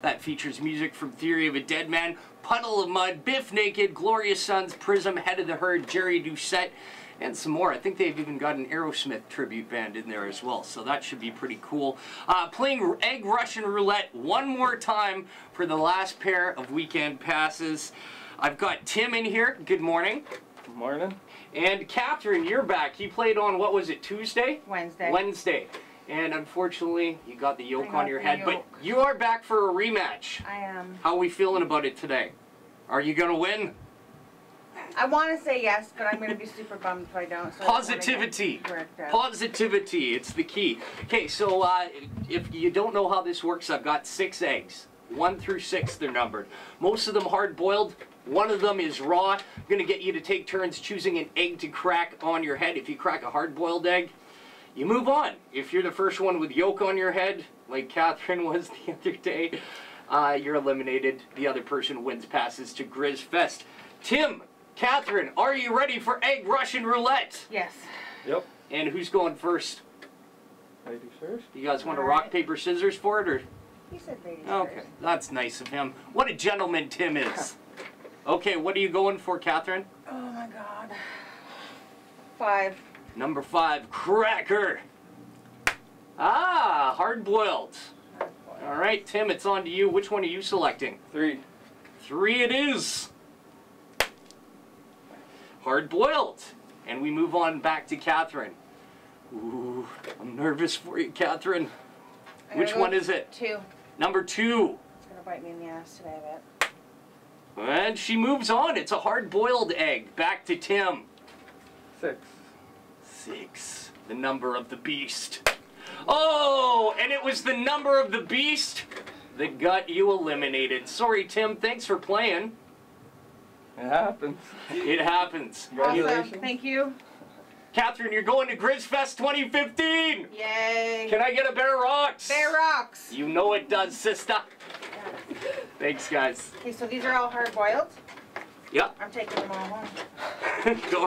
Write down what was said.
That features music from Theory of a Deadman, Puddle of Mudd, Bif Naked, Glorious Sons, Prism, Head of the Herd, Jerry Doucette, and some more. I think they've even got an Aerosmith tribute band in there as well, so that should be pretty cool. Uh, playing Egg Russian Roulette one more time for the last pair of weekend passes. I've got Tim in here. Good morning. Good morning. And Catherine, you're back. You played on, what was it, Tuesday? Wednesday. Wednesday. And unfortunately, you got the yolk I on your head, but you are back for a rematch. I am. How are we feeling about it today? Are you going to win? I want to say yes, but I'm going to be super bummed if I don't. So I Positivity. worked. Positivity, it's the key. Okay, so uh, if you don't know how this works, I've got six eggs. One through six, they're numbered. Most of them hard boiled. One of them is raw. I'm going to get you to take turns choosing an egg to crack on your head. If you crack a hard boiled egg, you move on. If you're the first one with yolk on your head, like Catherine was the other day, uh, you're eliminated. The other person wins passes to Grizfest. Tim, Catherine, are you ready for Egg Russian Roulette? Yes. Yep. And who's going first? Ladies first. You guys want to All rock, paper, scissors for it, or? You said ladies Okay, first. that's nice of him. What a gentleman Tim is. Okay, what are you going for, Catherine? Oh my god. Five. Number five, cracker. Ah, hard boiled. All right, Tim, it's on to you. Which one are you selecting? Three. Three it is. Hard boiled. And we move on back to Catherine. Ooh, I'm nervous for you, Catherine. Which one is it? Two. Number two. It's going to bite me in the ass today, I bet. And she moves on. It's a hard boiled egg. Back to Tim. Six. Six. The number of the beast. Oh, and it was the number of the beast that got you eliminated. Sorry, Tim. Thanks for playing. It happens. It happens. Awesome. Congratulations. Thank you. Catherine, you're going to Grizfest 2015. Yay. Can I get a Bear Rocks? Bear rocks. You know it does, sister. Thanks, guys. Okay, so these are all hard boiled. Yep. I'm taking them all home. Go